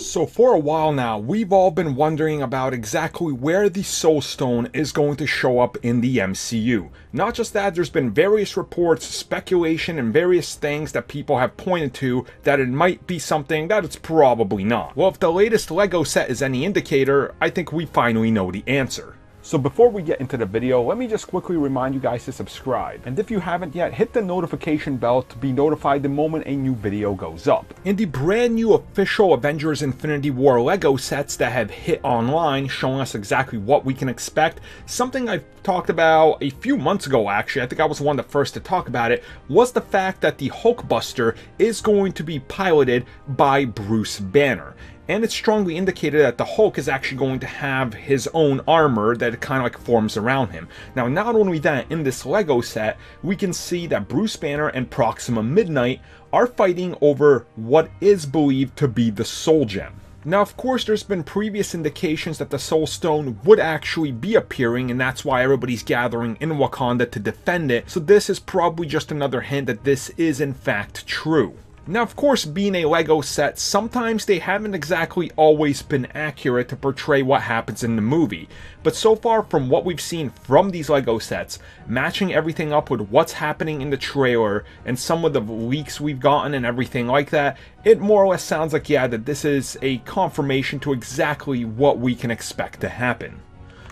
So for a while now, we've all been wondering about exactly where the Soul Stone is going to show up in the MCU. Not just that, there's been various reports, speculation, and various things that people have pointed to that it might be something that it's probably not. Well, if the latest LEGO set is any indicator, I think we finally know the answer. So before we get into the video, let me just quickly remind you guys to subscribe. And if you haven't yet, hit the notification bell to be notified the moment a new video goes up. In the brand new official Avengers Infinity War LEGO sets that have hit online, showing us exactly what we can expect, something I've talked about a few months ago actually, I think I was one of the first to talk about it, was the fact that the Hulkbuster is going to be piloted by Bruce Banner and it's strongly indicated that the Hulk is actually going to have his own armor that kind of like forms around him. Now, not only that, in this Lego set, we can see that Bruce Banner and Proxima Midnight are fighting over what is believed to be the Soul Gem. Now, of course, there's been previous indications that the Soul Stone would actually be appearing, and that's why everybody's gathering in Wakanda to defend it. So this is probably just another hint that this is in fact true. Now, of course, being a LEGO set, sometimes they haven't exactly always been accurate to portray what happens in the movie. But so far, from what we've seen from these LEGO sets, matching everything up with what's happening in the trailer and some of the leaks we've gotten and everything like that, it more or less sounds like, yeah, that this is a confirmation to exactly what we can expect to happen.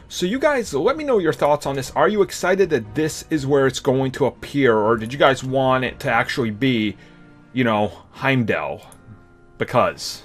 So you guys, let me know your thoughts on this. Are you excited that this is where it's going to appear, or did you guys want it to actually be you know, Heimdall. Because